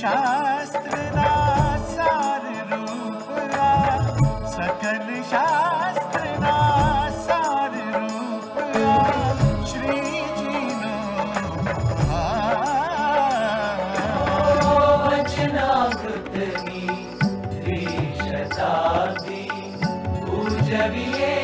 शास्त्रसारूप सकल शास्त्र दासारूप श्रीजिनो नाजवि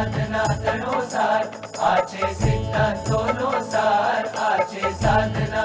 साधना तनो सार आछे सिद्धांतोनो सार आछे साधना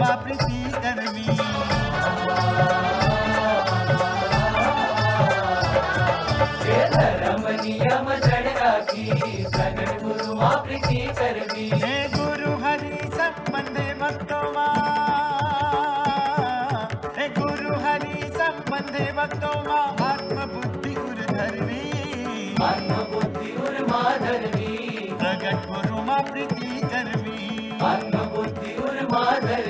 प्रगट गुरु मा प्रीति करवी धर्म नियम जड़ राखी गुरु हे गुरु हरि संबंधे भक्तों मा। हे गुरु हरि संबंधे भक्तों मा आत्म बुद्धि गुरु धर्मी। आत्म बुद्धि प्रगट गुरु मा प्रीति करवी आत्म बुद्धि माधरवी ओ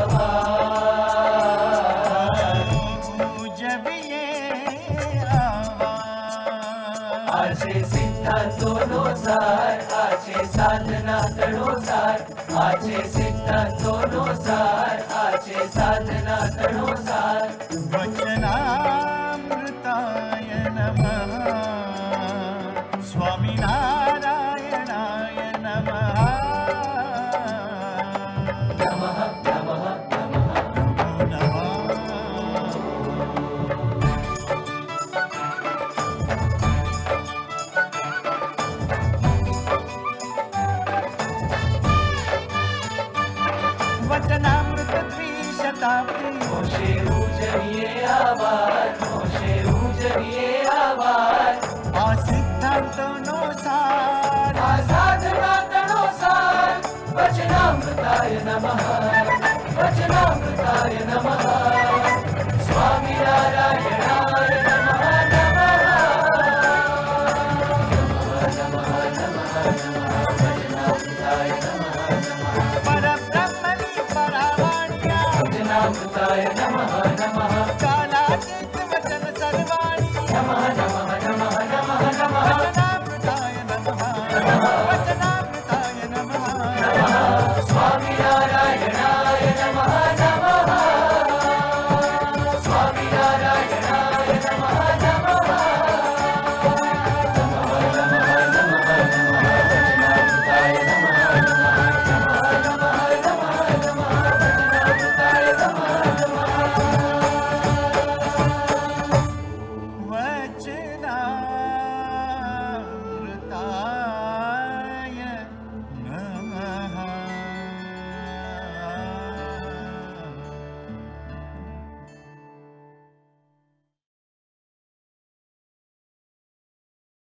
आवाज़ आछे सिद्धांतोनो सार आछे साधना तनो सार आछे सिद्धांतोनो सार आछे साधना तनो सार। वचनामृताय नमः। स्वामिनारायणाय रामताय नमः नमः।